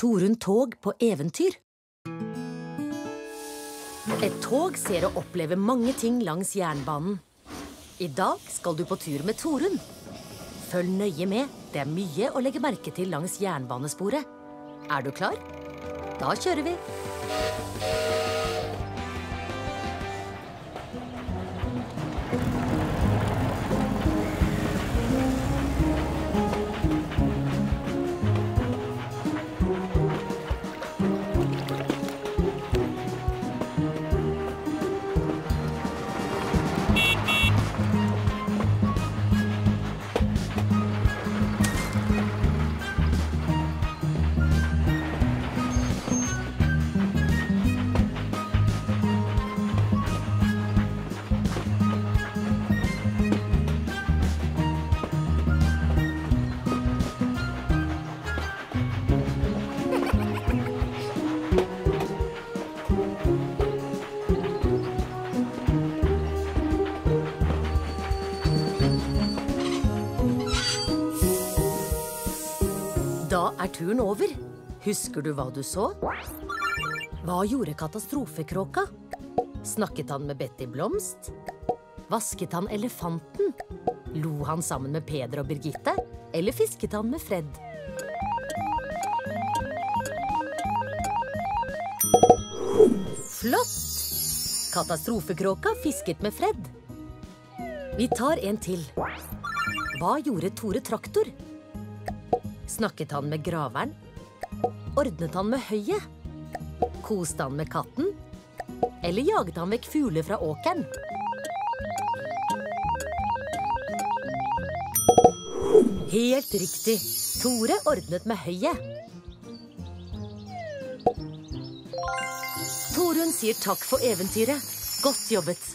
Torunn Tog på eventyr. Et tog ser og opplever mange ting langs jernbanen. I dag skal du på tur med Torunn. Følg nøye med. Det er mye å legge merke til langs jernbanesporet. Er du klar? Da kjører vi. Da er turen over. Husker du hva du så? Hva gjorde katastrofekråka? Snakket han med Betty Blomst? Vasket han elefanten? Lo han sammen med Peder og Birgitte? Eller fisket han med Fred? Flott! Katastrofekråka fisket med Fred. Vi tar en til. Hva gjorde Tore Traktor? Snakket han med graveren? Ordnet han med høyet? Koste han med katten? Eller jaget han vekk fugler fra åkeren? Helt riktig. Tore ordnet med høyet. Torunn sier takk for eventyret. Godt jobbet.